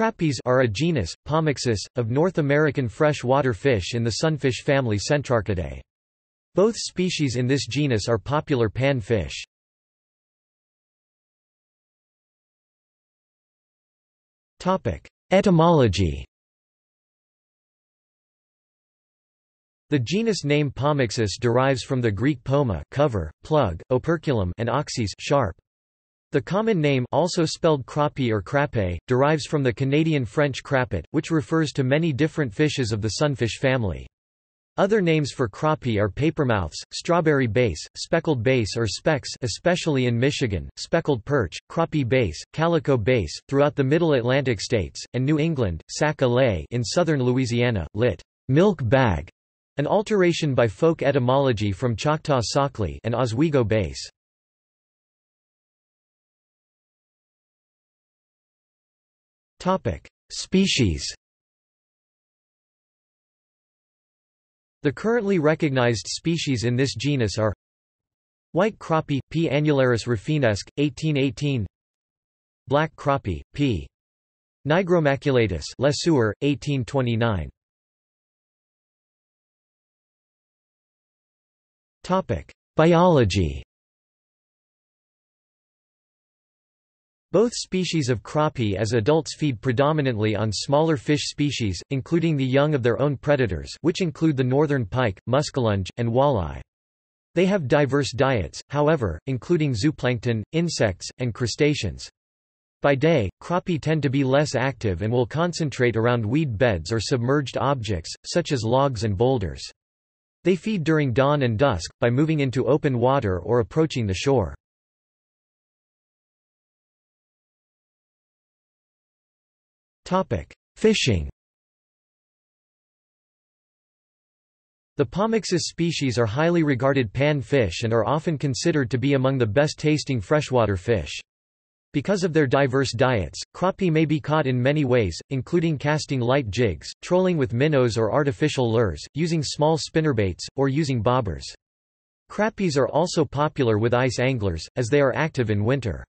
Crappies are a genus, Pomoxis, of North American fresh-water fish in the sunfish family Centrarchidae. Both species in this genus are popular pan fish. Etymology The genus name Pomoxis derives from the Greek poma cover, plug, operculum and oxys sharp. The common name also spelled crappie or crappe, derives from the Canadian French crapet, which refers to many different fishes of the sunfish family. Other names for crappie are papermouths, strawberry bass, speckled bass or specks especially in Michigan, speckled perch, crappie bass, calico bass, throughout the Middle Atlantic states, and New England, sac in southern Louisiana, lit. milk bag, an alteration by folk etymology from Choctaw sockle and Oswego bass. Species The currently recognized species in this genus are White crappie, P. annularis Rafinesque, 1818 Black crappie, P. nigromaculatus Lesueur, 1829 Biology Both species of crappie as adults feed predominantly on smaller fish species, including the young of their own predators which include the northern pike, muskellunge, and walleye. They have diverse diets, however, including zooplankton, insects, and crustaceans. By day, crappie tend to be less active and will concentrate around weed beds or submerged objects, such as logs and boulders. They feed during dawn and dusk, by moving into open water or approaching the shore. Fishing The Pomoxis species are highly regarded pan fish and are often considered to be among the best-tasting freshwater fish. Because of their diverse diets, crappie may be caught in many ways, including casting light jigs, trolling with minnows or artificial lures, using small spinnerbaits, or using bobbers. Crappies are also popular with ice anglers, as they are active in winter.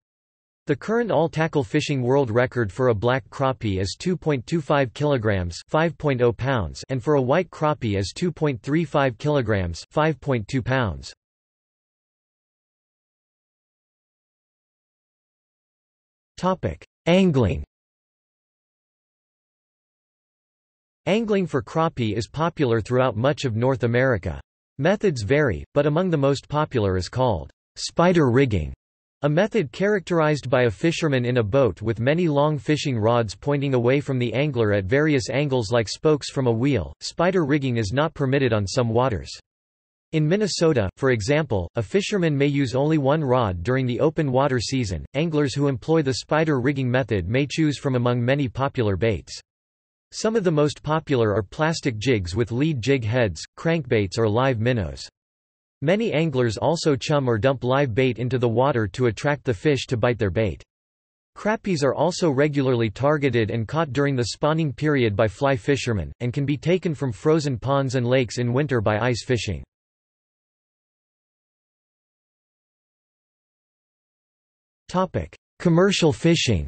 The current all-tackle fishing world record for a black crappie is 2.25 kilograms, 5.0 pounds, and for a white crappie is 2.35 kilograms, 5.2 pounds. Topic: Angling. Angling for crappie is popular throughout much of North America. Methods vary, but among the most popular is called spider rigging. A method characterized by a fisherman in a boat with many long fishing rods pointing away from the angler at various angles like spokes from a wheel. Spider rigging is not permitted on some waters. In Minnesota, for example, a fisherman may use only one rod during the open water season. Anglers who employ the spider rigging method may choose from among many popular baits. Some of the most popular are plastic jigs with lead jig heads, crankbaits or live minnows. Many anglers also chum or dump live bait into the water to attract the fish to bite their bait. Crappies are also regularly targeted and caught during the spawning period by fly fishermen, and can be taken from frozen ponds and lakes in winter by ice fishing. Commercial fishing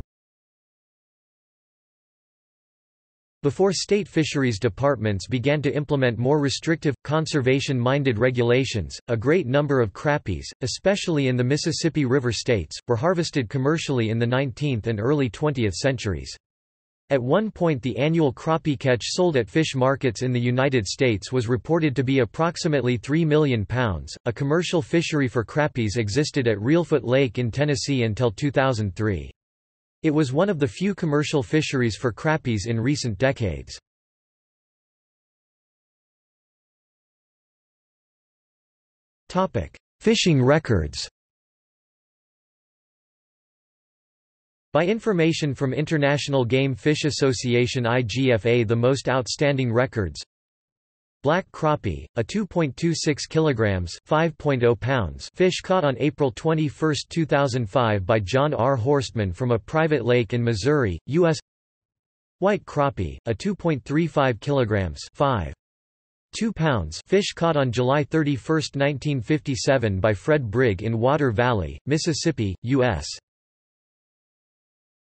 Before state fisheries departments began to implement more restrictive, conservation-minded regulations, a great number of crappies, especially in the Mississippi River states, were harvested commercially in the 19th and early 20th centuries. At one point the annual crappie catch sold at fish markets in the United States was reported to be approximately 3 million pounds. A commercial fishery for crappies existed at Reelfoot Lake in Tennessee until 2003. It was one of the few commercial fisheries for crappies in recent decades. Fishing records By information from International Game Fish Association IGFA the most outstanding records Black crappie, a 2.26 kilograms (5.0 pounds) fish caught on April 21, 2005 by John R. Horstman from a private lake in Missouri, U.S. White crappie, a 2.35 kilograms (5. 2 pounds fish caught on July 31, 1957 by Fred Brigg in Water Valley, Mississippi, U.S.